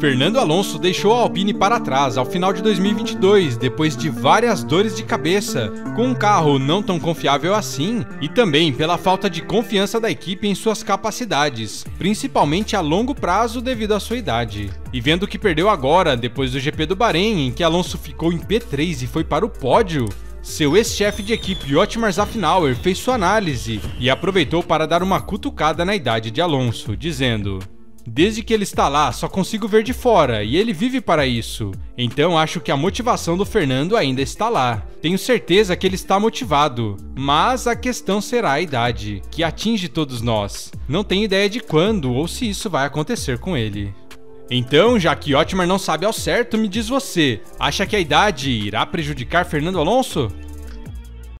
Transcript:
Fernando Alonso deixou a Alpine para trás ao final de 2022, depois de várias dores de cabeça, com um carro não tão confiável assim e também pela falta de confiança da equipe em suas capacidades, principalmente a longo prazo devido à sua idade. E vendo que perdeu agora, depois do GP do Bahrein, em que Alonso ficou em P3 e foi para o pódio, seu ex-chefe de equipe Otmar Zafnauer fez sua análise e aproveitou para dar uma cutucada na idade de Alonso, dizendo: Desde que ele está lá, só consigo ver de fora e ele vive para isso. Então acho que a motivação do Fernando ainda está lá. Tenho certeza que ele está motivado, mas a questão será a idade, que atinge todos nós. Não tenho ideia de quando ou se isso vai acontecer com ele. Então, já que Otmar não sabe ao certo, me diz você, acha que a idade irá prejudicar Fernando Alonso?